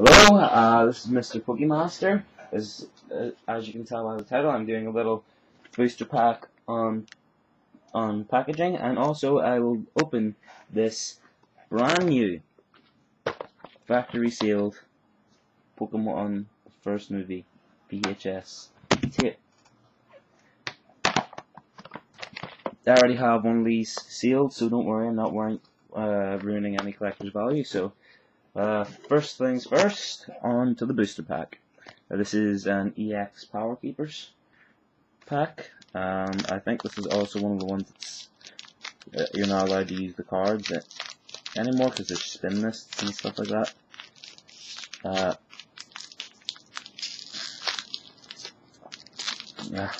Hello, uh, this is Mr. Pokemaster. As, uh, as you can tell by the title, I'm doing a little booster pack on on packaging, and also I will open this brand new factory sealed Pokemon First Movie VHS tape. I already have one of these sealed, so don't worry, I'm not worrying, uh, ruining any collector's value. So, uh, first things first, on to the booster pack. Uh, this is an EX Power Keepers pack. Um, I think this is also one of the ones that's uh, you're not allowed to use the cards anymore because there's spin lists and stuff like that. Uh, yeah.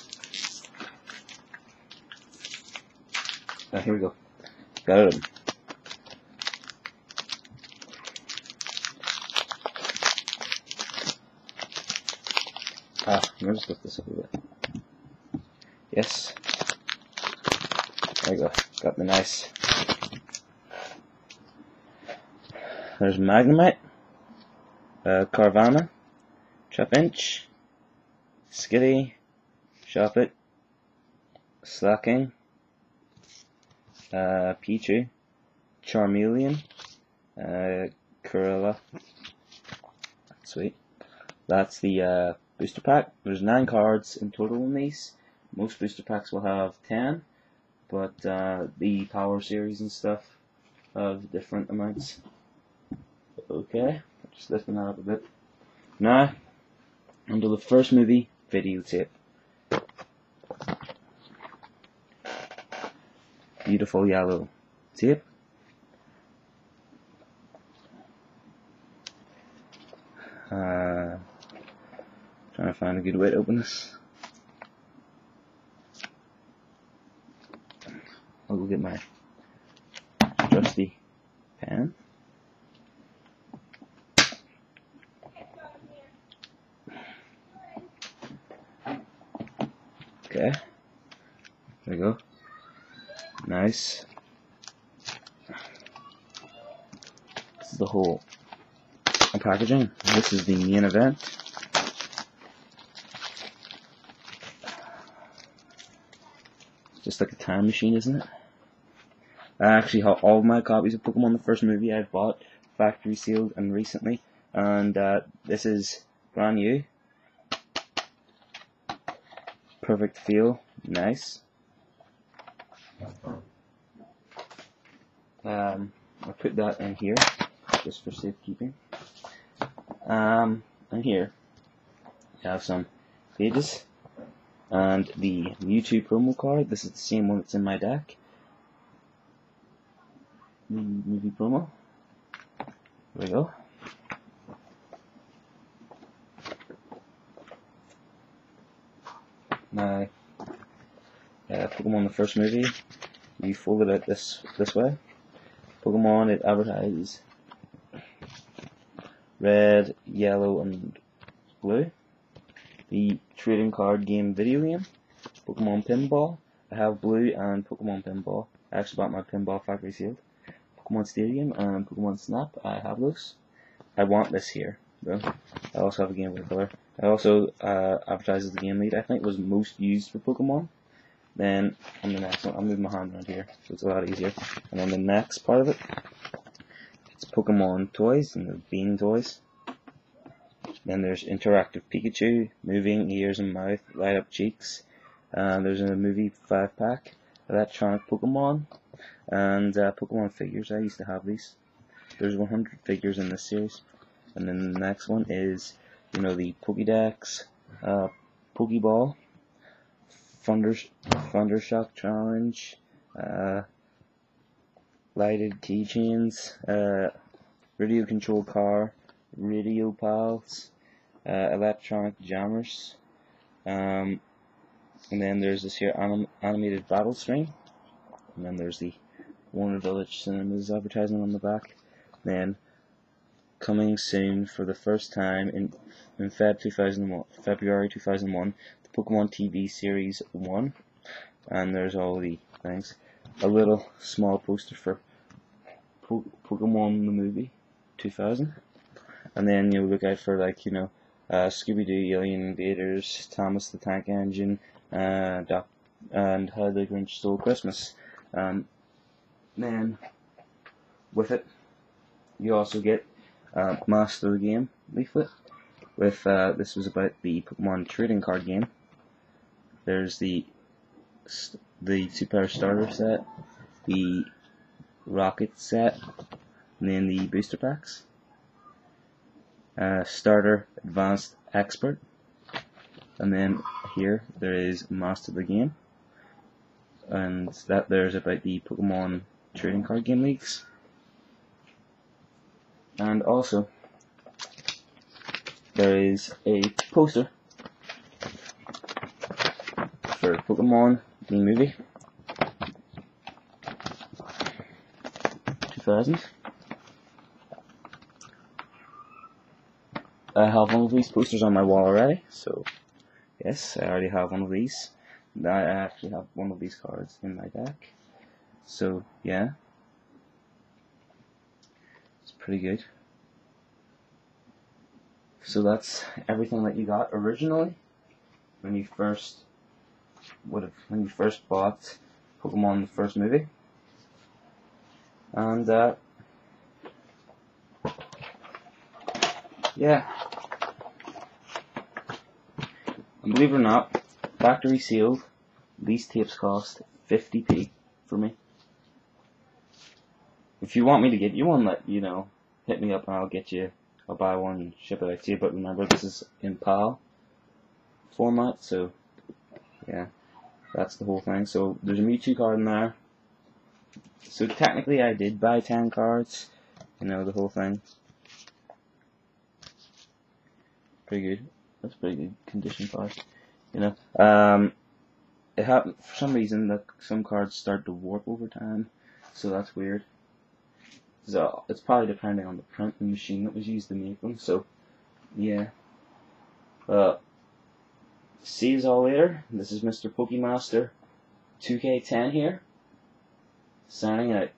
Uh, here we go. Got it. Let me just lift this up a bit. Yes. There you go. Got the nice. There's Magnemite, uh, Carvanha, Trapinch, Skitty, Shuppet, Slaking, uh, Pichu, Charmeleon, uh. Sweet. That's the uh, booster pack. There's nine cards in total in these. Most booster packs will have ten, but uh, the power series and stuff have different amounts. Okay, just lifting that up a bit. Now, onto the first movie videotape. Beautiful yellow tape. Uh, a good way to open this. I'll go get my trusty pen. Okay. There we go. Nice. This is the whole packaging. This is the main event. Just like a time machine, isn't it? I actually have all my copies of Pokemon the first movie I've bought, factory sealed and recently, and uh, this is brand new. Perfect feel, nice. Um, I'll put that in here, just for safekeeping. Um, and here, you have some pages, and the Mewtwo promo card. This is the same one that's in my deck. The movie promo. There we go. my uh, Pokemon the first movie, you fold it out this this way. Pokemon it advertises red, yellow, and blue. The trading card game video game, Pokemon Pinball. I have blue and Pokemon Pinball. I actually bought my Pinball factory sealed. Pokemon Stadium and Pokemon Snap. I have those. I want this here though. I also have a Game Boy Color. I also uh, advertises the game lead. I think was most used for Pokemon. Then on the next one, I'll move my hand around here, so it's a lot easier. And then the next part of it, it's Pokemon toys and the Bean toys. Then there's interactive Pikachu, moving ears and mouth, light up cheeks. Uh, there's a movie five pack, electronic Pokemon, and uh, Pokemon figures. I used to have these. There's 100 figures in this series. And then the next one is, you know, the Pokédex, uh, Pokeball, Thunder, Thundershock Challenge, uh, lighted keychains, uh, radio controlled car, radio pals, uh, electronic jammers, um, and then there's this here anim animated battle screen, and then there's the Warner Village Cinemas advertisement on the back, then coming soon for the first time in, in Feb 2001, February 2001, the Pokemon TV Series 1, and there's all the things. A little small poster for po Pokemon the movie 2000, and then you'll look out for like you know uh, Scooby-Doo, Alien Invaders, Thomas the Tank Engine, uh, Doc, and How the Grinch Stole Christmas. Um, then with it, you also get uh, Master of the Game leaflet. With uh, this was about the Pokemon trading card game. There's the the two power starter set, the rocket set, and then the booster packs. Uh, starter, advanced, expert, and then here there is master the game, and that there's about the Pokemon trading card game leagues, and also there is a poster for Pokemon the movie. 2000 I have one of these posters on my wall already so yes I already have one of these. I actually have one of these cards in my deck. So yeah. It's pretty good. So that's everything that you got originally when you first would have when you first bought Pokemon the first movie. And uh, yeah. And believe it or not, factory sealed, these tapes cost 50p for me. If you want me to get you one, let you know, hit me up and I'll get you, I'll buy one and ship it out to you. But remember, this is in PAL format, so yeah, that's the whole thing. So there's a Mewtwo card in there. So technically I did buy 10 cards, you know, the whole thing. Pretty good. That's pretty good condition card. You know, um, it happened for some reason that some cards start to warp over time, so that's weird. So it's probably depending on the printing machine that was used to make them. So yeah, uh, see you all later. This is Mr. Pokemaster 2K10 here, signing out.